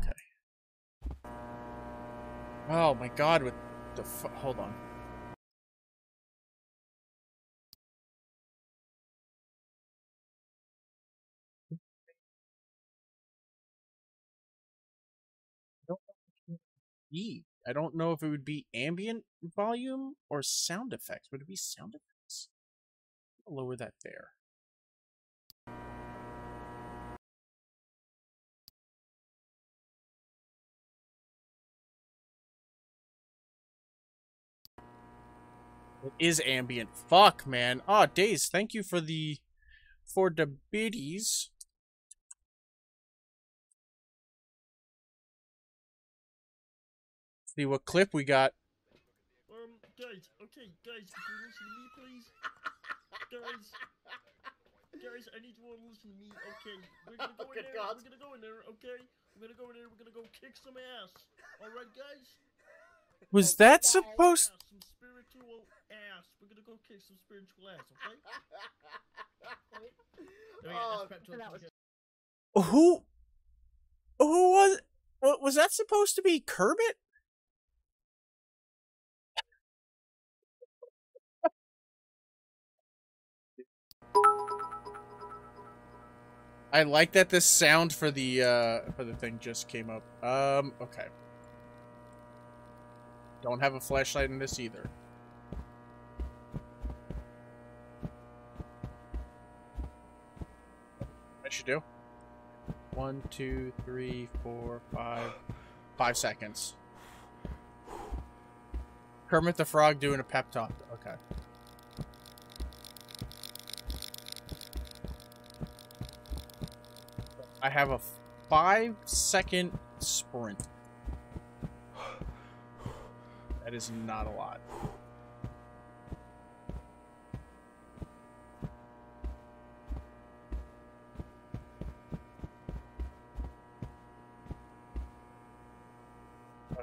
Okay. Oh my god, with the hold on. be. I don't know if it would be ambient volume or sound effects. Would it be sound effects? I'll lower that there. It is ambient. Fuck, man. Ah, oh, Days, thank you for the for the biddies. See what clip we got. Um, guys, okay, guys, can you listen to me, please? guys, guys, I need you all to listen to me. Okay, we're gonna go oh, in there. God. We're gonna go in there. Okay, we're gonna go in there. We're gonna go kick some ass. All right, guys. Was that supposed? Some spiritual ass. We're gonna go kick some spiritual ass. Okay. oh, who? Who was? Was that supposed to be Kermit? I like that this sound for the uh, for the thing just came up. Um, okay. Don't have a flashlight in this either. I should do. One, two, three, four, five, five seconds. Kermit the Frog doing a pep talk. Okay. I have a five second sprint. That is not a lot.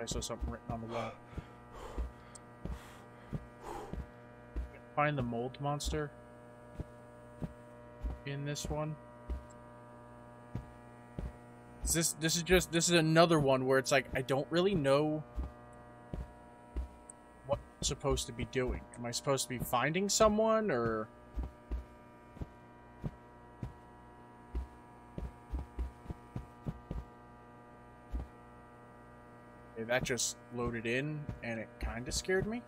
I saw something written on the wall. Find the mold monster in this one. This this is just this is another one where it's like I don't really know supposed to be doing. Am I supposed to be finding someone or okay, that just loaded in and it kind of scared me.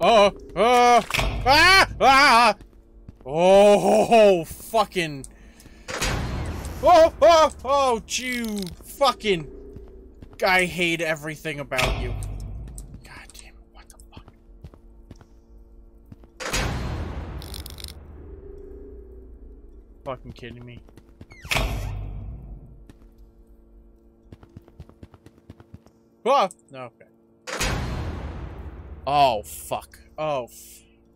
Oh, oh, ah, ah, oh, fucking, oh, oh, oh, you fucking, I hate everything about you. God damn it, what the fuck? Fucking kidding me. Oh, no, okay. Oh, fuck. Oh,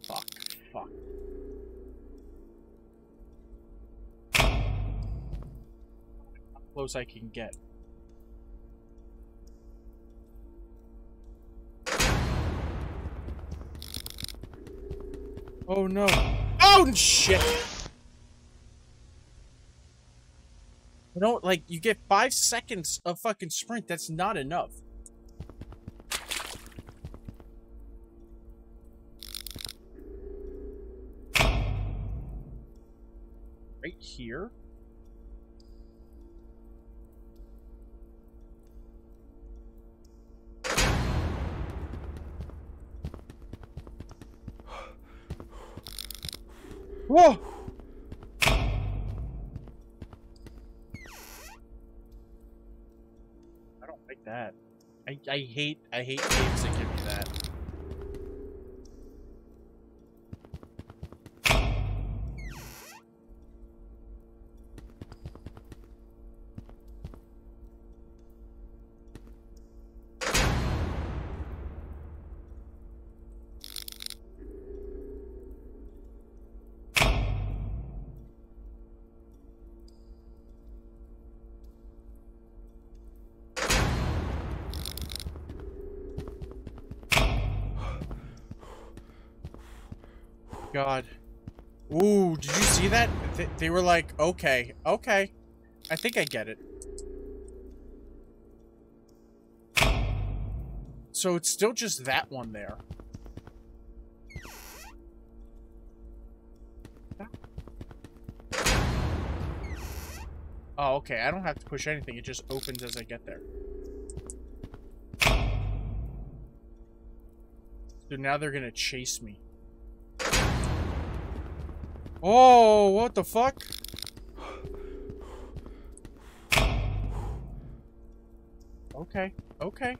fuck. Fuck. How close I can get. Oh no. Oh shit! You know, like, you get five seconds of fucking sprint, that's not enough. Here. Whoa! I don't like that. I, I hate I hate games that give god. Ooh, did you see that? Th they were like, okay, okay. I think I get it. So it's still just that one there. Oh, okay. I don't have to push anything. It just opens as I get there. So now they're gonna chase me. Oh, what the fuck? Okay, okay.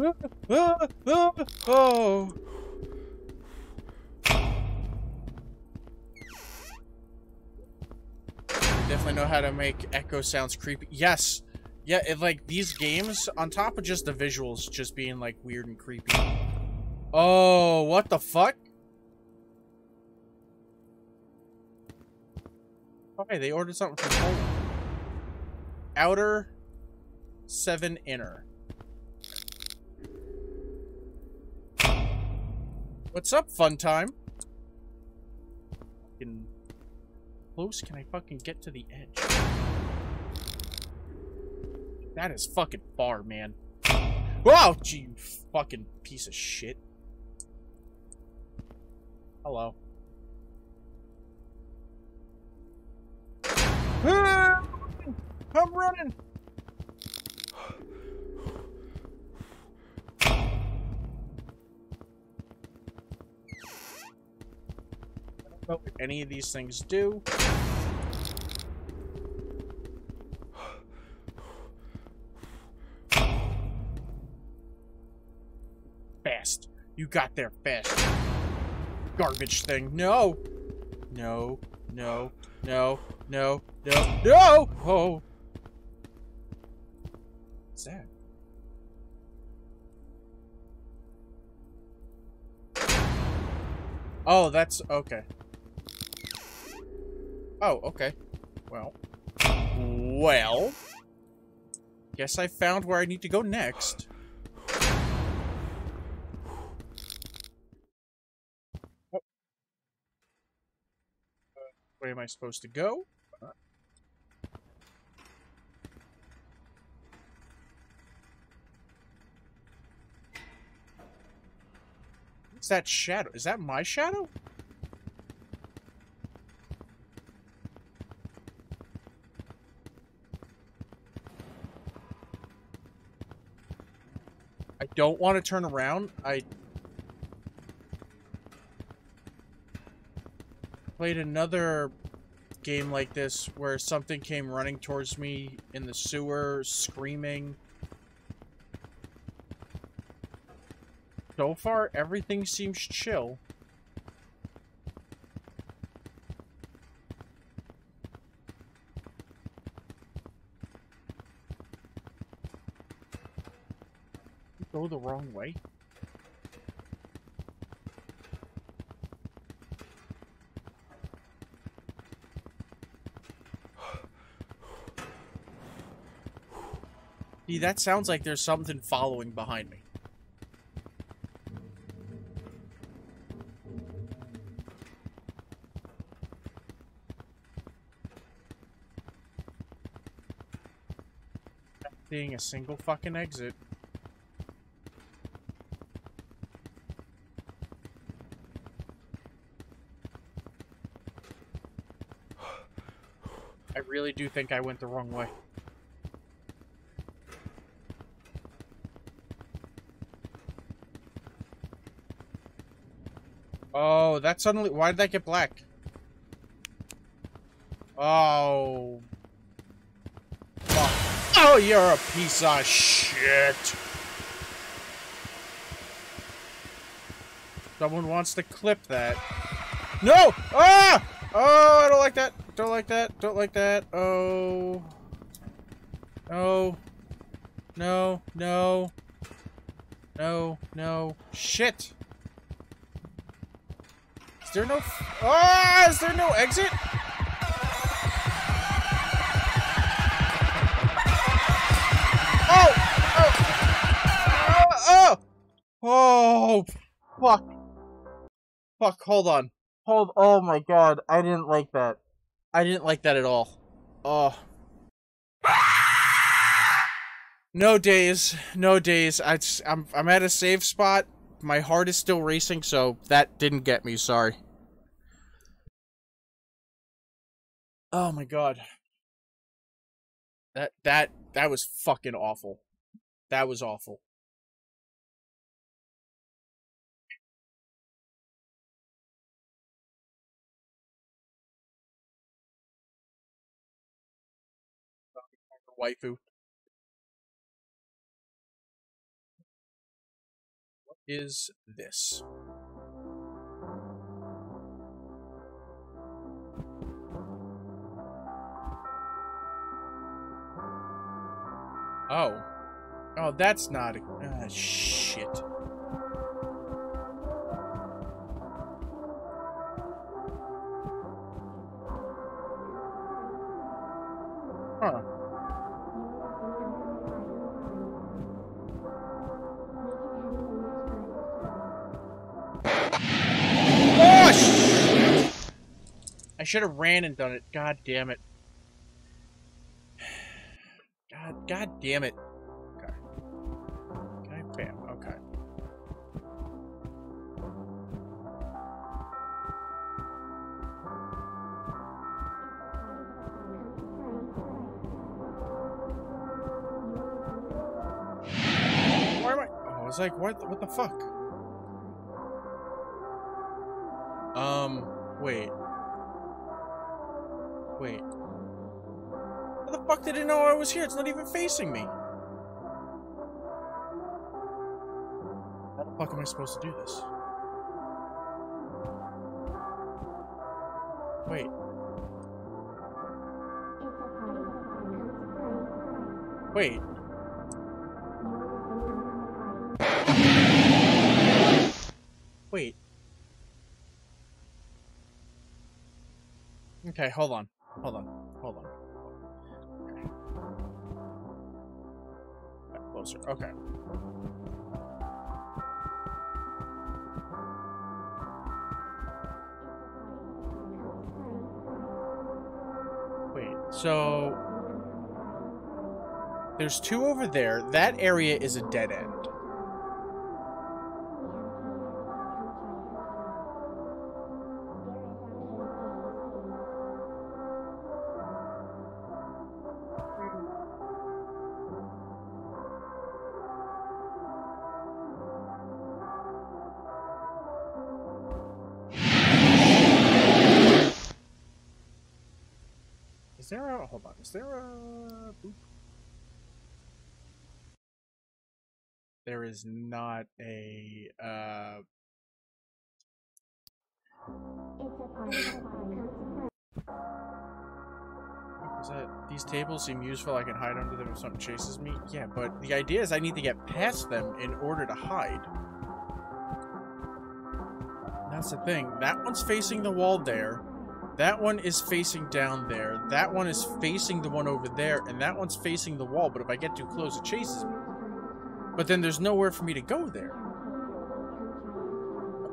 Oh. Definitely know how to make echo sounds creepy. Yes. Yeah, it, like these games, on top of just the visuals just being like weird and creepy. Oh, what the fuck? Okay, they ordered something from Poland. Outer, seven inner. What's up, fun time? Fucking close can I fucking get to the edge? That is fucking far, man. Wow, gee, you fucking piece of shit. Hello. Ah, I'm running! Know what any of these things do. Fast. You got there fast. Garbage thing. No. No. No. No. No. No. No! Oh. What's that? Oh, that's okay. Oh, okay. Well. Well. Guess I found where I need to go next. Oh. Uh, where am I supposed to go? What's that shadow? Is that my shadow? Don't want to turn around. I played another game like this where something came running towards me in the sewer, screaming. So far, everything seems chill. go the wrong way? See, that sounds like there's something following behind me. Being a single fucking exit. Really do think I went the wrong way. Oh, that suddenly... Why did that get black? Oh. Fuck. Oh, you're a piece of shit. Someone wants to clip that. No! Ah! Oh, I don't like that. Don't like that. Don't like that. Oh. No. No, no. No, no. Shit! Is there no... Ah! Is there no exit? Oh! Oh! Oh! Oh! Fuck. Fuck, hold on. Hold, oh my god, I didn't like that. I didn't like that at all. Oh. No days, no days. I, I'm, I'm at a safe spot. My heart is still racing, so that didn't get me, sorry. Oh my god. That, that, that was fucking awful. That was awful. Waifu. is this? Oh. Oh, that's not. Ah, shit. Should have ran and done it. God damn it. God, god damn it. Okay. Okay, bam. Okay. Why am I? Oh, I was like, what? What the fuck? How the fuck didn't know I was here? It's not even facing me. How the fuck am I supposed to do this? Wait. Wait. Wait. Okay, hold on. Hold on. Hold on. Closer. Okay. Wait, so... There's two over there. That area is a dead end. Hold on. Is there a... Boop? There is not a... Uh... Is that... These tables seem useful. I can hide under them if something chases me. Yeah, but the idea is I need to get past them in order to hide. That's the thing. That one's facing the wall there. That one is facing down there. That one is facing the one over there. And that one's facing the wall. But if I get too close, it chases me. But then there's nowhere for me to go there.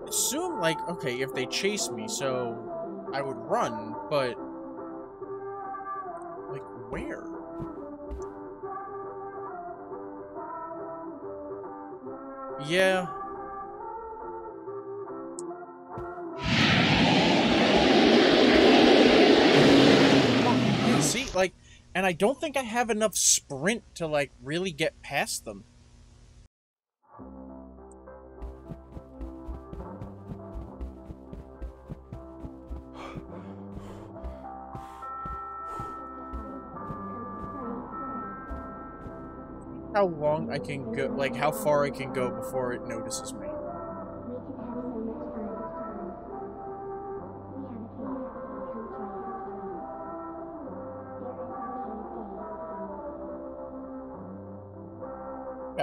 Assume, like, okay, if they chase me, so I would run, but... Like, where? Yeah. And I don't think I have enough sprint to, like, really get past them. how long I can go, like how far I can go before it notices me.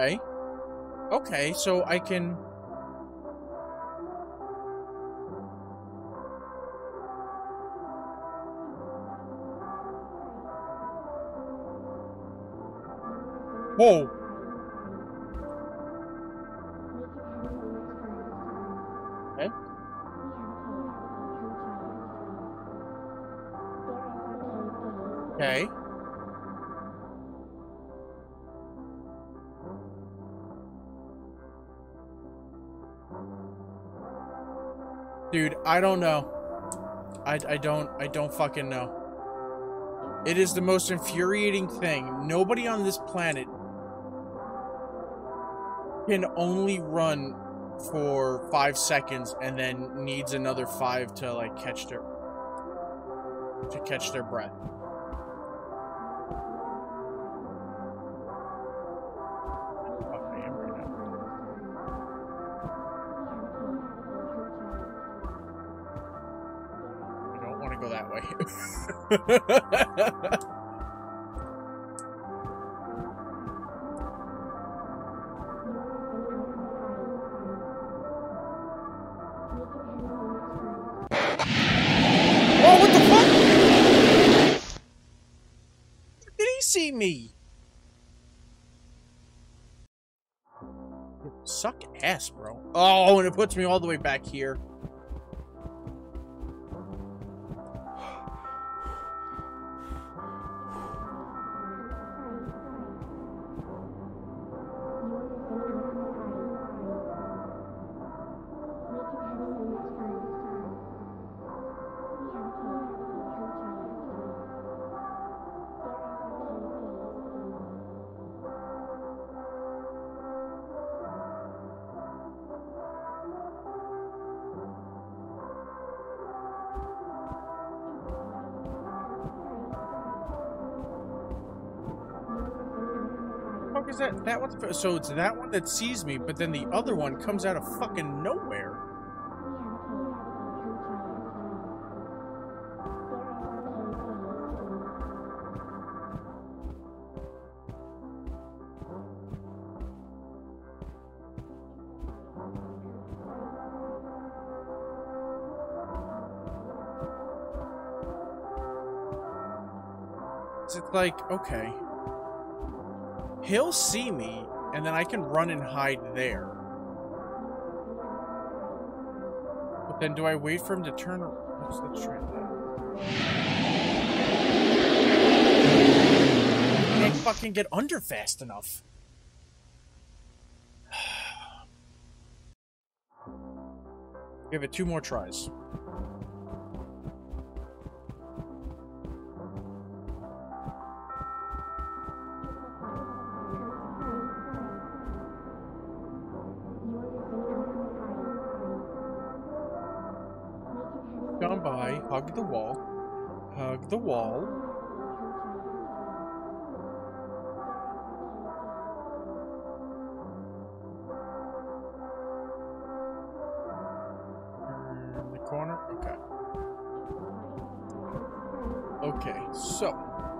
Okay. Okay, so I can... Whoa! Okay. Okay. Dude, I don't know. I, I don't, I don't fucking know. It is the most infuriating thing. Nobody on this planet can only run for five seconds and then needs another five to like catch their to catch their breath. See me? Suck ass, bro. Oh, and it puts me all the way back here. Fuck is that? That one's so it's that one that sees me, but then the other one comes out of fucking nowhere. It's like, okay. He'll see me, and then I can run and hide there. But then do I wait for him to turn? Let's, let's try that. Can't fucking get under fast enough. Give it two more tries. The wall. The corner, okay. Okay, so.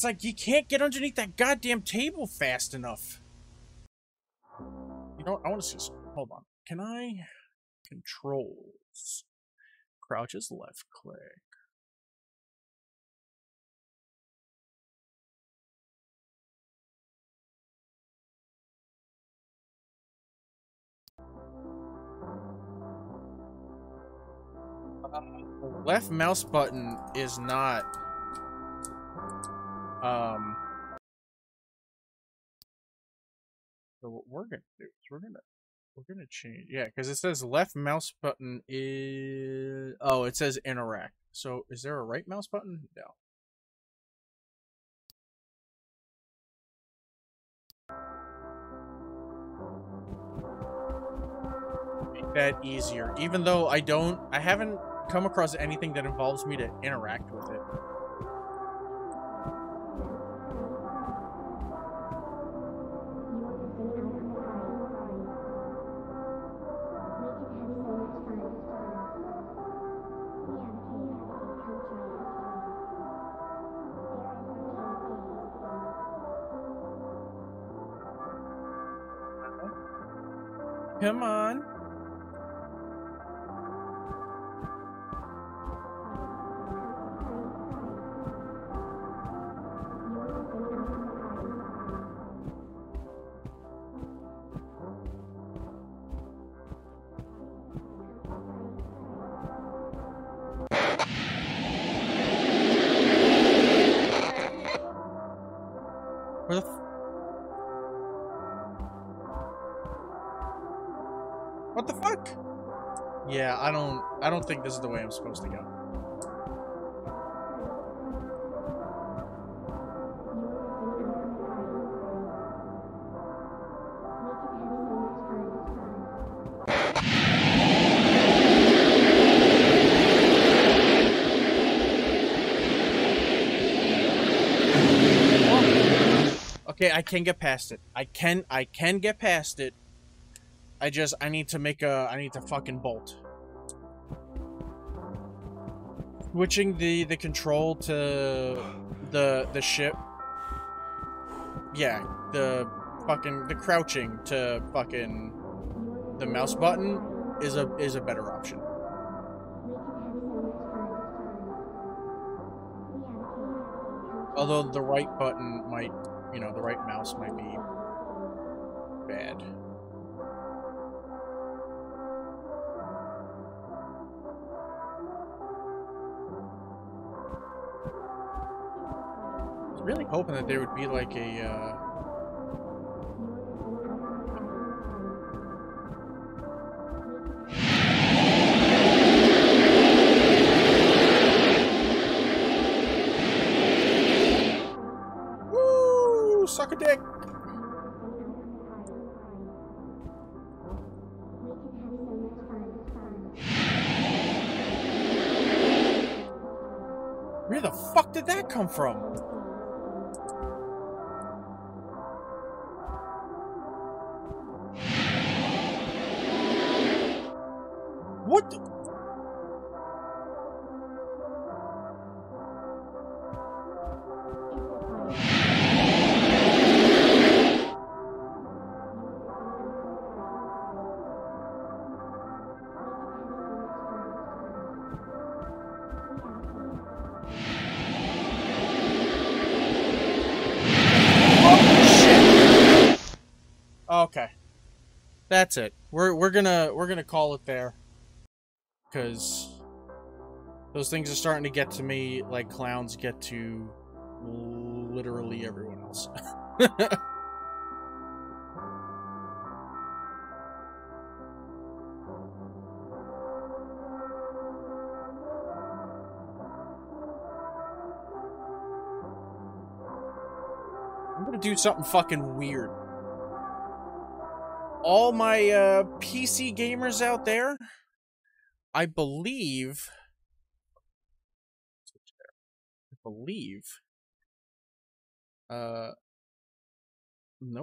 It's like you can't get underneath that goddamn table fast enough. You know what? I want to see. Hold on. Can I controls? Crouches left click. The left mouse button is not um so what we're gonna do is we're gonna we're gonna change yeah because it says left mouse button is oh it says interact. So is there a right mouse button? No. Make that easier even though i don't i haven't come across anything that involves me to interact with it Come on. What the fuck? Yeah, I don't I don't think this is the way I'm supposed to go. Okay, I can get past it. I can I can get past it. I just I need to make a I need to fucking bolt. Switching the the control to the the ship. Yeah, the fucking the crouching to fucking the mouse button is a is a better option. Although the right button might, you know, the right mouse might be bad. Really hoping that there would be like a, uh... Woo! Suck a dick! Where the fuck did that come from? Okay. That's it. We're we're gonna we're gonna call it there. Cause those things are starting to get to me like clowns get to literally everyone else. I'm gonna do something fucking weird. All my uh, PC gamers out there, I believe. I believe. Uh,